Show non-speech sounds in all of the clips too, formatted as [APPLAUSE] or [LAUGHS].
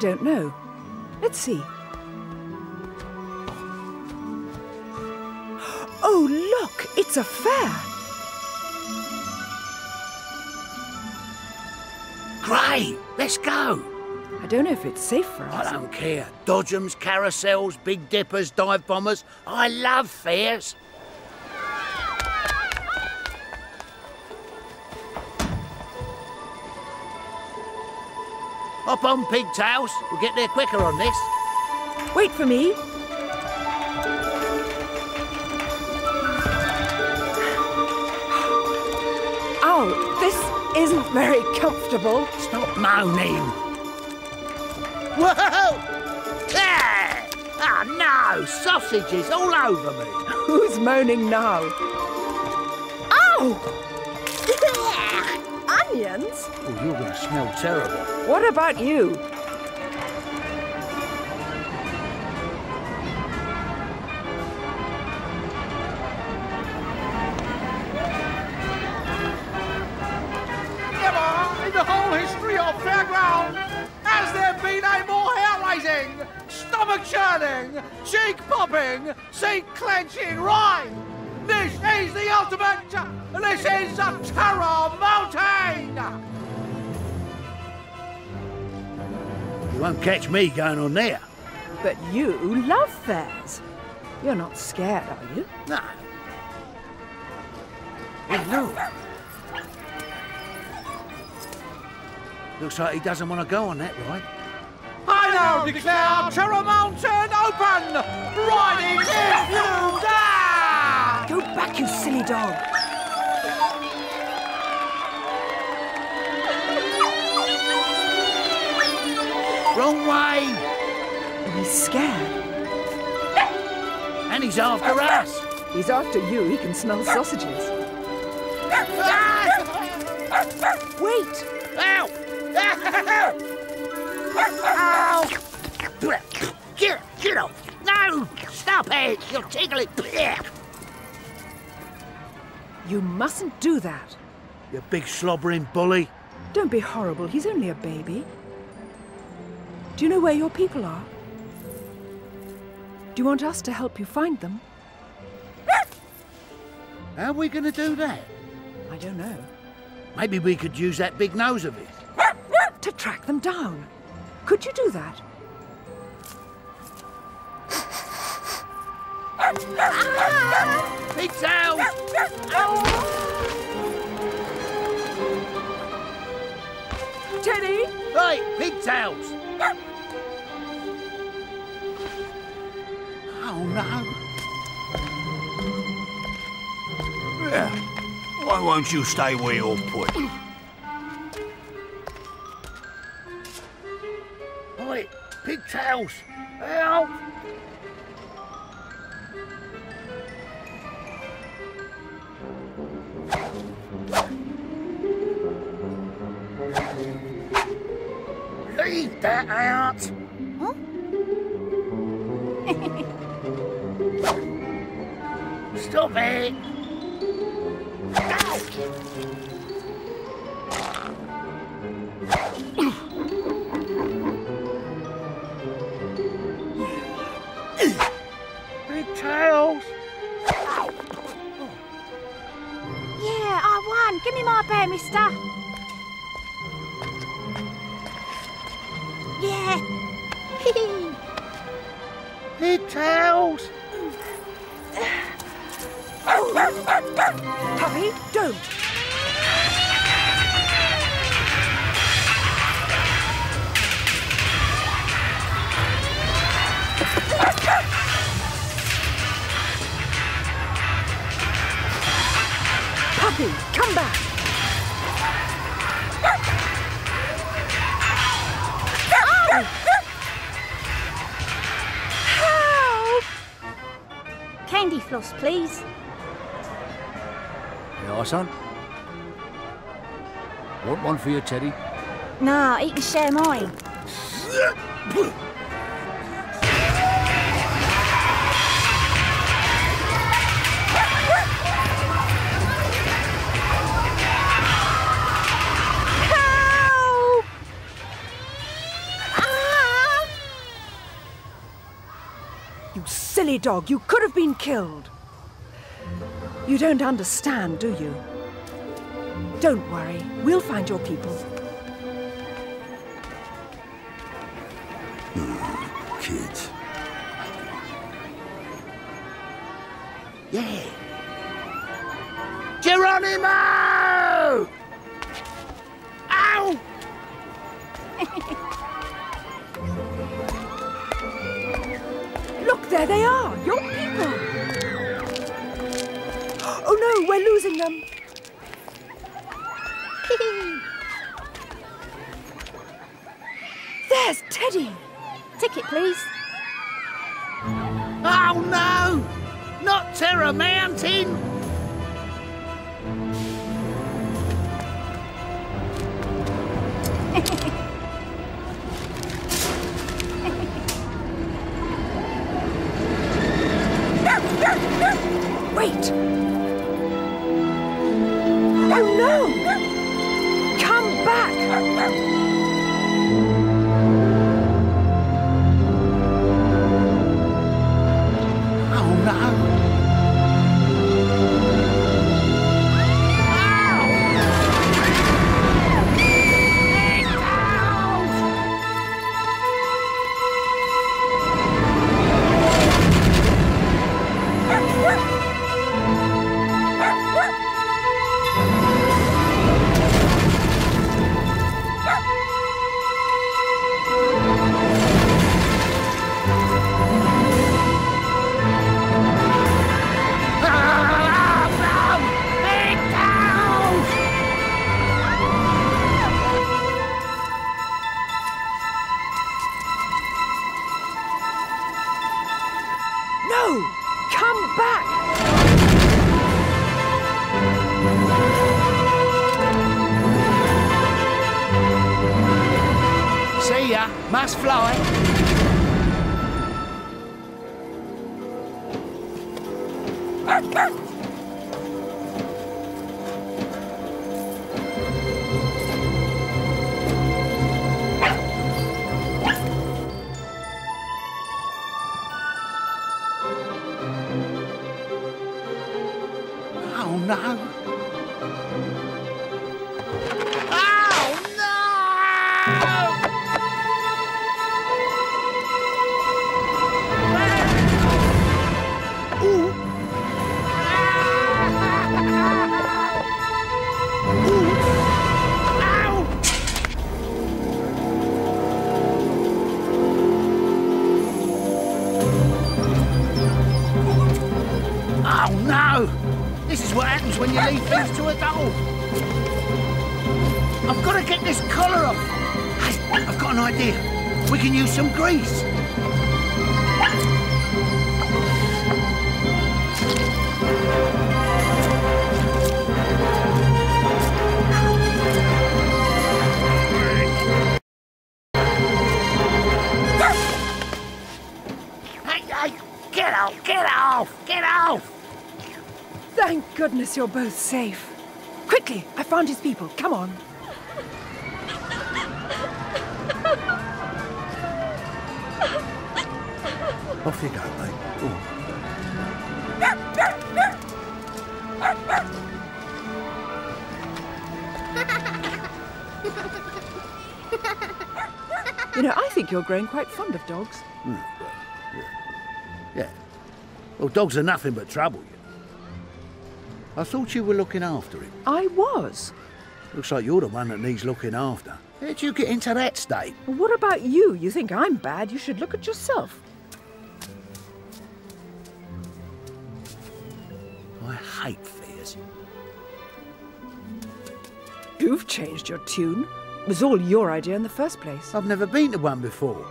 don't know. Let's see. Oh, look! It's a fair! Great! Let's go! I don't know if it's safe for us. I don't care. Dodgems, carousels, big dippers, dive bombers. I love fairs. Hop on, pigtails. We'll get there quicker on this. Wait for me. Oh, this isn't very comfortable. Stop moaning. Whoa! Ah, no! Sausages all over me. Who's moaning now? Ow! Onions? Oh, you're going to smell terrible. What about you? Never in the whole history of Fairground has there been a more hair-raising, stomach-churning, cheek-popping, seat-clenching ride. This is the ultimate. This is a Terror Mountain. You won't catch me going on there. But you love fairs. You're not scared, are you? No. Hey, look. Looks like he doesn't want to go on that ride. I now declare Terror Mountain open. Riding back, you silly dog. Wrong way! He's scared. And he's after ah, us. He's after you. He can smell sausages. Wait! Ow! Ow! Get, get off! No! Stop it! You're tickling! You mustn't do that. You big slobbering bully. Don't be horrible. He's only a baby. Do you know where your people are? Do you want us to help you find them? How are we going to do that? I don't know. Maybe we could use that big nose of his. To track them down. Could you do that? Pigtails! Teddy! Hey, pigtails! Oh no! Yeah. Why won't you stay where you're put? Oi, pigtails! Help! Leave that out! [LAUGHS] Stop it! Pigtails. Yeah, I won. Give me my bear, mister. Yeah. [LAUGHS] Pigtails! Puppy, [SIGHS] don't! Candy floss, please. Yeah, son? Want one for you, Teddy? Nah, he can share mine. [LAUGHS] Silly dog, you could have been killed. You don't understand, do you? Don't worry, we'll find your people. Hmm, kids. Yeah. Geronimo! We're losing them. [LAUGHS] There's Teddy. Ticket, please. Oh no! Not Terror Mountain! [LAUGHS] Wait. Oh This is what happens when you leave things to a dog. I've got to get this collar off. Hey, I've got an idea. We can use some grease. Goodness you're both safe. Quickly, I found his people. Come on. Off you go, mate. Oh. You know, I think you're growing quite fond of dogs. Hmm, yeah. Well, dogs are nothing but trouble, you know. I thought you were looking after him. I was. Looks like you're the one that needs looking after. How'd you get into that state? What about you? You think I'm bad? You should look at yourself. I hate fears. You've changed your tune. It was all your idea in the first place. I've never been to one before.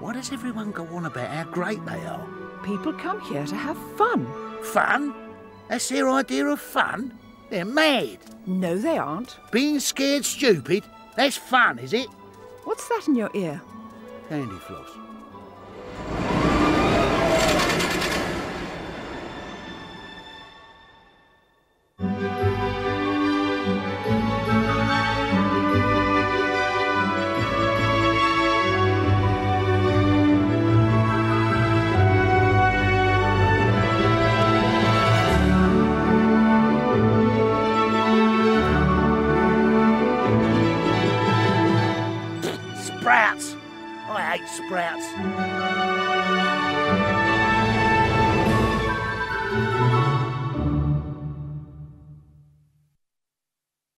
Why does everyone go on about how great they are? People come here to have fun. Fun? That's their idea of fun? They're mad. No, they aren't. Being scared stupid? That's fun, is it? What's that in your ear? Candy floss.